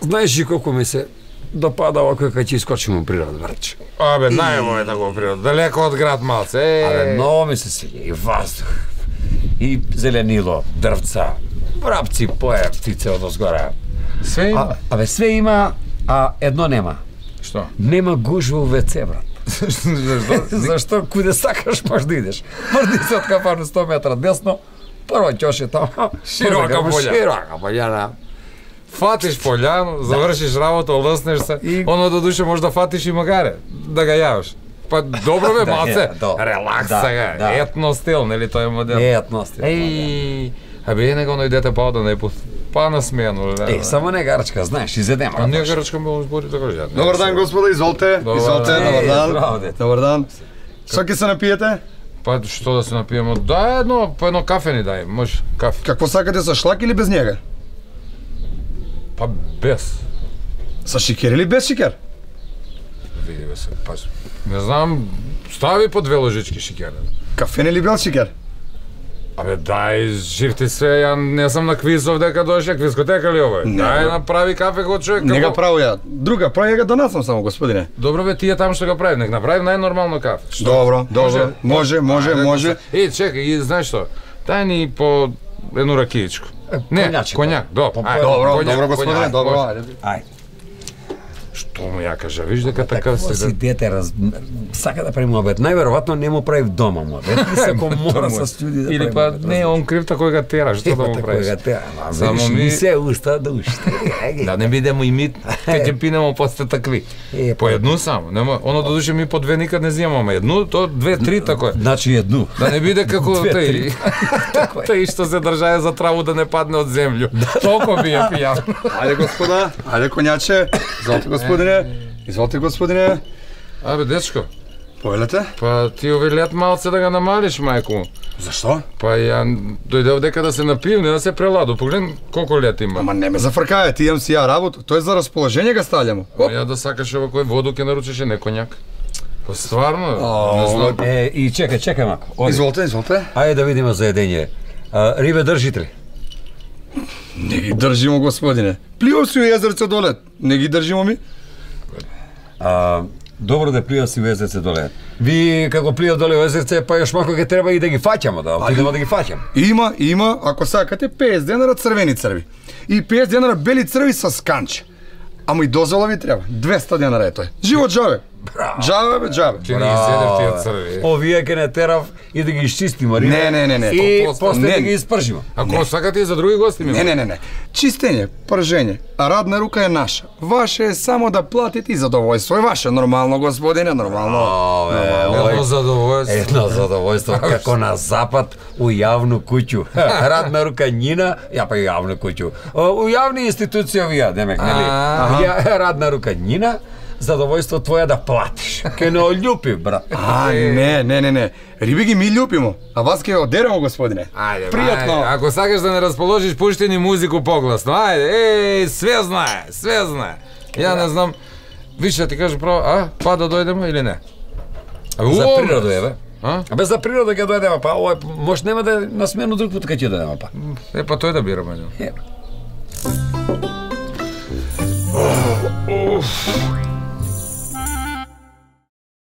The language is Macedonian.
Знаеш ли колку ми се допада овако кога ќе искочиме у природа, брат? Абе, најмо е тако природа. Далеко од град малце. Е, Абе, многу ми се свиѓа и воздух, и зеленило, дрвца, врапци, пое, птице од озгора. Све има. А, абе, све има, а едно нема. Што? Нема гужва у ВЦ, брат. Зашто? Зашто куде сакаш можеш да идеш. Може да се од кафарна 100 метра десно, прво ќе таму. Широка поља. Широка поља, Фатиш пољану, завршиш работа, олеснеш се. И- Оно до душе може да фатиш и магаре, да ga јавиш. Па добро бе, Да, малце. е, да. Релакс Да, сега. да. Етно стил, нели тој е модел. Е, етности. Еј, абе, него оној дете пао да не пут. Па на смену, ле. Е, само не гарачка, знаеш, изедема. А ние гарачка ме збори така жад. Добар дан, господа, изволте. Добар Изволте, добар дан. дете. Добар дан. Што ќе се напиете? Па што да се напиеме? Да, едно, по едно кафе ни дај, може, кафе. Какво сакате со шлак или без njega? Па без. Со шикер или без шикер? Види се, па не знам, стави по две ложички шикер. Кафен или бел шикер? Абе дај, жив ти се, ја не сум на квиз овдека дојше, квизкотека ли ова? е? Не, Дај направи кафе го човек. Не како- го праву ја. Друга, прави ја го донесам само, господине. Добро бе, тие таму што го прави, нек направи најнормално кафе. Што? Добро, добро. Може, може, Ајде, може. Е, чекај, и знаеш што? Дај ни по едну ракијичку. Не, конјаче, коњак, до. Ајде, Добро, добро, господине, добро. ајде. Што му ја кажа, виж дека Какво се си дете, раз... сака да прави муабет. Најверојатно не му прави вдома муабет. Секој мора со студи да Или па не, он крив тако ga тера, што да му Така правиш? го те, ама Само ми- се уста да уште. Да не бидемо и ми, ке ќе пинемо после такви. Е, По едну само, нема, оно до душе ми по две никад не земаме. Едну, то две, три тако е. Значи едну. Да не биде како. Така е. Тај што се држае за траву да не падне од земју. Толку би ја пијан. Ајде, господа. Ајде, конјаче. Изволте, господине. Изволте, господине. Абе, дечко, Поелете? па ти овој лет малце да го намалиш, мајко. Зашто? Па ја дојде овдека да се напијам, не да се преладу. Погледни колку лет има. Ама не ме зафркајте, имам си ја работа. Тој за расположение га стављамо. Па ја да сакаш ово кој воду ке наручеше не конјак. Па стварно, не знам. Е, и чекај, чекај мако. Изволте, изволте. Ајде да видиме за едење. А, рибе држите ли? Не ги држимо, господине. Плио си у езерце доле. Не ги држимо ми. А, добро да плива си у езерце доле. Ви како плива доле у езерце, па још мако ќе треба и да ги фаќамо, да отидеме да ги фаќаме. Има, има, ако сакате, 50 денара црвени црви. И 50 денара бели црви со сканче. Ама и дозвола ви треба. 200 денара е тој. Живо джаве. Браво. Джаве, бе, джаве. Ти не изедев тие црви. Овие ке не терав и да ги изчистиме. Не, не, не, не, И после- да ги испржиме. Ако сакате и за други гости ми. Не, не, не, не. Чистење, пржење, а радна рука е наша. Ваше е само да платите и задоволство е ваше. Нормално, господине, нормално. Ове, Едно задоволство. Едно задоволство како на запад у јавну куќу. Радна рука њина, ја па јавну куќу. У јавни институции овија, демек, нели? Радна рука њина, задоволство твоја да платиш. Ке не олјупи, брат. А, не, не, не, не. Риби ги ми љупимо, а вас ке одеремо, господине. Ајде, Пријатно. ајде, ако сакаш да не расположиш, пушти ни музику погласно. Ајде, еј, све знае, све знае. Ја не знам, више ти кажу право, а, па да дојдеме или не? А, За природа е, бе. А? Без за природа ќе дојдеме, па овој може нема да на смену друг пат ќе дојдеме, па. Е, па тој да бираме. Е,